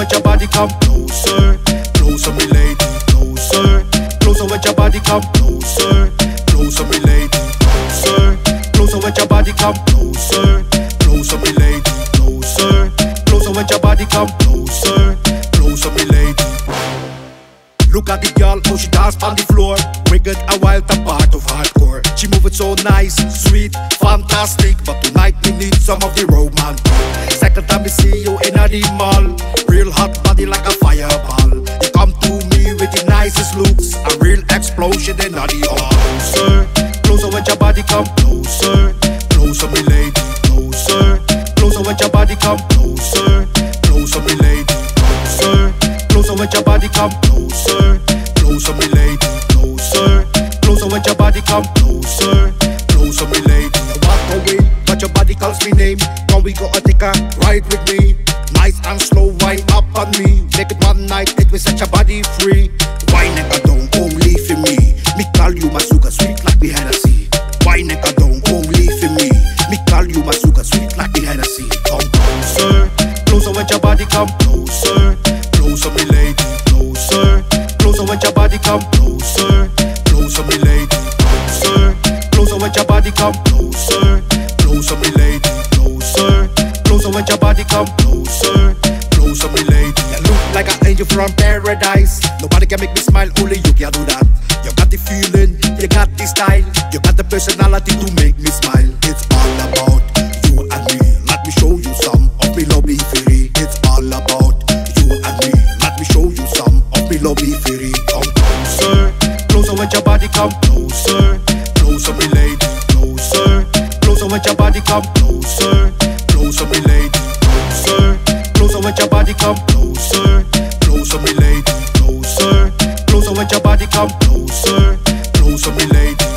with your body come closer, closer, me lady, closer, closer with your body come closer, closer, me lady, closer, closer with your body come closer, closer, me lady, closer, closer with your body come closer, closer, me lady. Look at the girl, how she dance on the floor. Wicked and wild, a part of hardcore. She move it so nice, sweet, fantastic. But tonight we need some of the romance. Second time we see you in a the mall. Real hot body like a fireball. You come to me with the nicest looks. A real explosion in the hall. Closer, closer with your body come closer. Closer, me lady, closer. Closer with your body come closer. Closer, me lady, closer. Closer with your body come closer. Closer, me lady, closer. Closer with your body come closer. Closer, me lady. Walk away, but your body calls me name. Come we go a ride with me. Nice and slow, wine up on me. Make it one night, it will set your body free. Wine and a down, only for me. Me call you my sugar sweet like the Hennessy. Wine and a down, only for me. Me call you my sugar sweet like the Hennessy. Come closer, closer with your body come closer. Closer, me lady, closer. Closer with your body come closer. Closer, me lady, closer. Closer with your body come closer. Closer, me lady. With your body come closer. Closer, me lady. You look like an angel from paradise. Nobody can make me smile, only you can do that. You got the feeling, you got the style, you got the personality to make me smile. It's all about you and me. Let me show you some of me lovely fury. It's all about you and me. Let me show you some of me lovely fury. Come closer, closer with your body, come closer, closer, me lady, closer, closer with your body, come closer, closer, me lady, closer, closer with your body, come closer, closer, me lady, closer, closer with your body, come closer, closer, me lady.